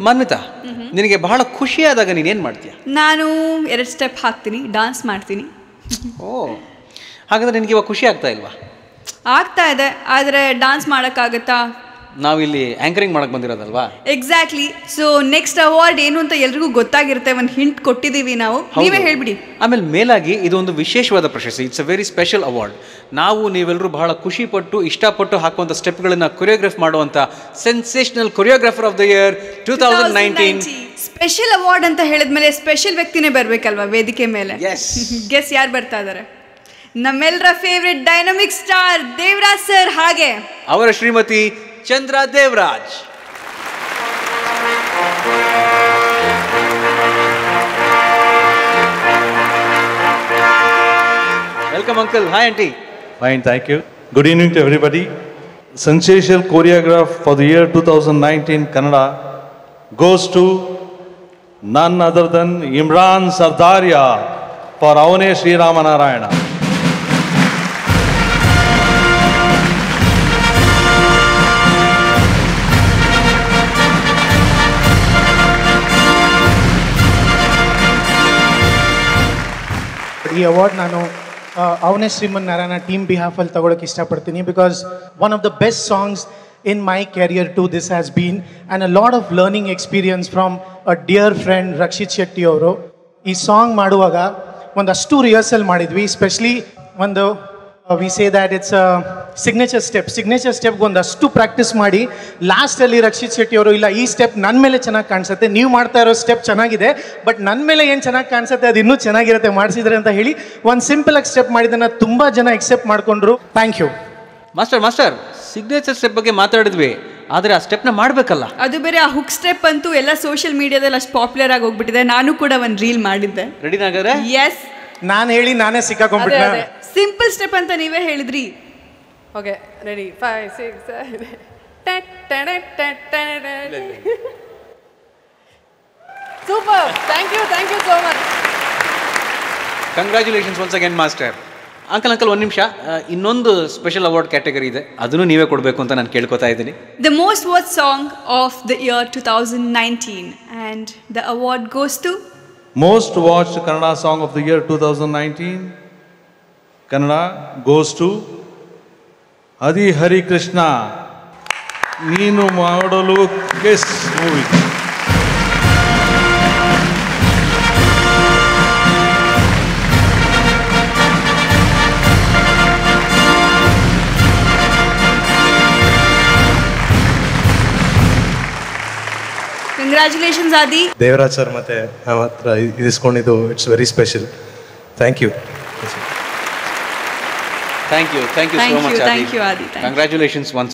ಮಾನ್ವಿತಾ ನಿನಗೆ ಬಹಳ ಖುಷಿಯಾದಾಗ ನೀನೇನು ಮಾಡ್ತೀಯ? ನಾನು ಎರಡು ಸ್ಟೆಪ್ ಹಾಕ್ತೀನಿ ಡಾನ್ಸ್ ಮಾಡ್ತೀನಿ. ಓ ಹಾಗಾದ್ರೆ ನಿನಗೆ ಇವಾಗ ಖುಷಿ ಆಗ್ತಾ ಇಲ್ವಾ? ಆಗ್ತಾ ಇದೆ ಆದರೆ ಡಾನ್ಸ್ ಮಾಡೋಕ್ಕಾಗತ್ತಾ? ನಾವಿಲ್ಲಿ ಆಂಕರಿಂಗ್ ಮಾಡಕ್ಕೆ ಬಂದಿರೋದಲ್ವಾ? ಎಕ್ಸಾಕ್ಟ್ಲಿ ಸೊ ನೆಕ್ಸ್ಟ್ ಅವಾರ್ಡ್ ಏನು ಅಂತ ಎಲ್ರಿಗೂ ಗೊತ್ತಾಗಿರುತ್ತೆ ಒಂದು ಹಿಂಟ್ ಕೊಟ್ಟಿದ್ದೀವಿ ನಾವು. ನೀವೇ ಹೇಳ್ಬಿಡಿ. ಆಮೇಲೆ ಮೇಲಾಗಿ ಇದು ಒಂದು ವಿಶೇಷವಾದ ಪ್ರಶಸ್ತಿ. It's a very special award ನಾವು ನೀವೆಲ್ಲರೂ ಬಹಳ ಖುಷಿ ಪಟ್ಟು ಇಷ್ಟಪಟ್ಟು ಹಾಕುವಂಥ ಸ್ಟೆಪ್ಗಳನ್ನು ಕೊರಿಯೋಗ್ರಾಫ್ ಮಾಡುವಂಥ sensational choreographer of the year two thousand nineteen special award ಅಂತ ಹೇಳಿದ್ಮೇಲೆ ಸ್ಪೆಷಲ್ ವ್ಯಕ್ತಿನೇ ಬರ್ಬೇಕಲ್ವಾ ವೇದಿಕೆ ಮೇಲೆ. ಗೆಸ್ ಯಾರು ಬರ್ತಾ ಇದ್ದಾರೆ ನಮ್ಮೆಲ್ಲರ favourite dynamic star Devaraj sir ಹಾಗೆ. ಅವರ Shrimati Chandra Devaraj. Welcome uncle hi aunty fine thank you good evening to everybody sensation choreograph for the year two thousand nineteen Kannada goes to none other than Imran Sardhariya for Avane Shriramanarayana ಈ award ನಾನು ಅವನೇ Shriman Narayana team ಬಿಹಾಫಲ್ಲಿ ತಗೊಳಕ್ಕೆ ಇಷ್ಟಪಡ್ತೀನಿ because one of the best songs in my career to this has been and a lot of learning experience from a dear friend Rakshit Shetty ಅವರು. ಈ song ಮಾಡುವಾಗ ಒಂದಷ್ಟು ರಿಹರ್ಸಲ್ ಮಾಡಿದ್ವಿ ಸ್ಪೆಷಲಿ ಒಂದು we say that it's signature step signature ಸ್ಟೆಪ್ಗೆ ಒಂದಷ್ಟು practice ಮಾಡಿ ಲಾಸ್ಟಲ್ಲಿ ರಕ್ಷಿತ್ ಶೆಟ್ಟಿ ಅವರು ಇಲ್ಲ ಈ ಸ್ಟೆಪ್ ನನ್ನ ಮೇಲೆ ಚೆನ್ನಾಗಿ ಕಾಣಿಸುತ್ತೆ. ನೀವು ಮಾಡ್ತಾ ಇರೋ ಸ್ಟೆಪ್ ಚೆನ್ನಾಗಿದೆ ಬಟ್ ನನ್ನ ಮೇಲೆ ಏನು ಚೆನ್ನಾಗಿ ಕಾಣಿಸುತ್ತೆ ಅದು ಇನ್ನೂ ಚೆನ್ನಾಗಿರುತ್ತೆ ಮಾಡಿಸಿದ್ರೆ ಅಂತ ಹೇಳಿ ಒಂದು ಸಿಂಪಲ್ ಆಗಿ ಸ್ಟೆಪ್ ಮಾಡಿದ್ದನ್ನು ತುಂಬ ಜನ ಎಕ್ಸೆಪ್ಟ್ ಮಾಡಿಕೊಂಡ್ರು. Thank you master master signature step ಬಗ್ಗೆ ಮಾತಾಡಿದ್ವಿ ಆದರೆ ಆ ಸ್ಟೆಪ್ನ ಮಾಡಬೇಕಲ್ಲ. ಅದು ಬೇರೆ ಆ ಹುಕ್ ಸ್ಟೆಪ್ ಅಂತೂ ಎಲ್ಲ ಸೋಷಿಯಲ್ ಮೀಡಿಯಾದಲ್ಲಿ ಅಷ್ಟು ಪಾಪ್ಯುಲರ್ ಆಗಿ ಹೋಗ್ಬಿಟ್ಟಿದೆ. ನಾನು ಕೂಡ ಒಂದು ರೀಲ್ ಮಾಡಿದ್ದೆ. ರೆಡಿನಾಗಾದ್ರೆ ಎಸ್ ನಾನು ಹೇಳಿ ನಾನೇ ಅದೇ ಸಿಕ್ಕಾಕೊಂಡ್ಬಿಟ್ಟ ಸಿಂಪಲ್ ಸ್ಟೆಪ್ ಅಂತ ನೀವೇ ಹೇಳಿದ್ರಿ. Okay ready five six super thank you thank you so much congratulations once again master uncle uncle ಒಂದು ನಿಮಿಷ ಇನ್ನೊಂದು ಸ್ಪೆಷಲ್ ಅವಾರ್ಡ್ ಕ್ಯಾಟಗರಿ ಇದೆ. ಅದನ್ನು ನೀವೇ ಕೊಡಬೇಕು ಅಂತ ನಾನು ಕೇಳ್ಕೊತಾ ಇದ್ದೀನಿ. The most watch song of the year two thousand nineteen and the award goes to Most watched Kannada song of the year 2019, Kannada goes to Adi Hari Krishna, Ninu Maodalu Kiss movie. Congratulations Adi Devaraj sir ಮತ್ತೆ ನಮ್ಮ ಹತ್ರ ಇದಿಸ್ಕೊಂಡಿದ್ದು it's very special thank you thank you thank you Thank so you, much thank you, Adi, thank you. Congratulations once